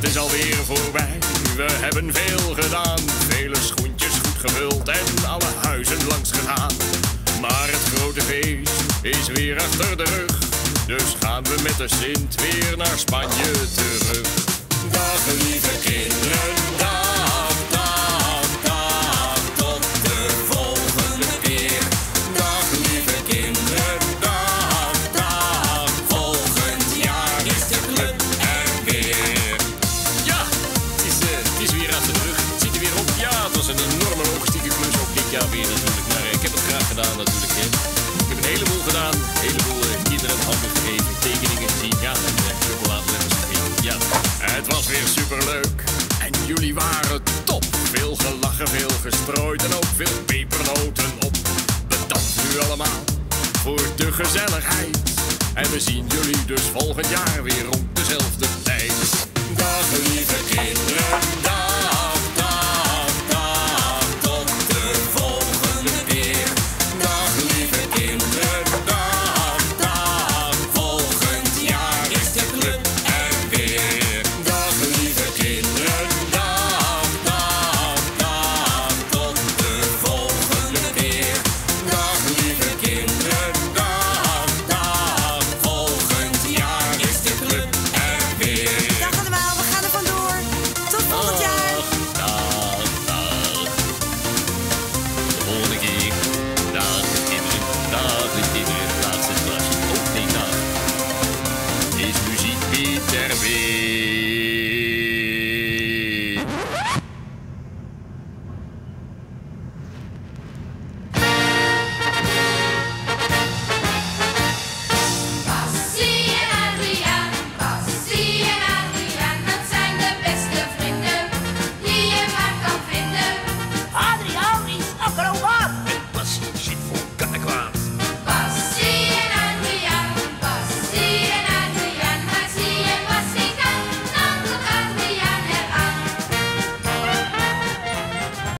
Het is alweer voorbij, we hebben veel gedaan. Vele schoentjes goed gevuld en alle huizen langs gegaan. Maar het grote feest is weer achter de rug. Dus gaan we met de Sint weer naar Spanje terug. Dag lieve kinderen, weer natuurlijk. Maar ik heb het graag gedaan natuurlijk. Hè. Ik heb een heleboel gedaan. Een heleboel eh, kinderen handen gegeven. Tekeningen gezien. Ja, en uh, gegeven. Ja, het was weer superleuk. En jullie waren top. Veel gelachen, veel gestrooid en ook veel pepernoten op. Bedankt nu allemaal voor de gezelligheid. En we zien jullie dus volgend jaar weer rond dezelfde tijd.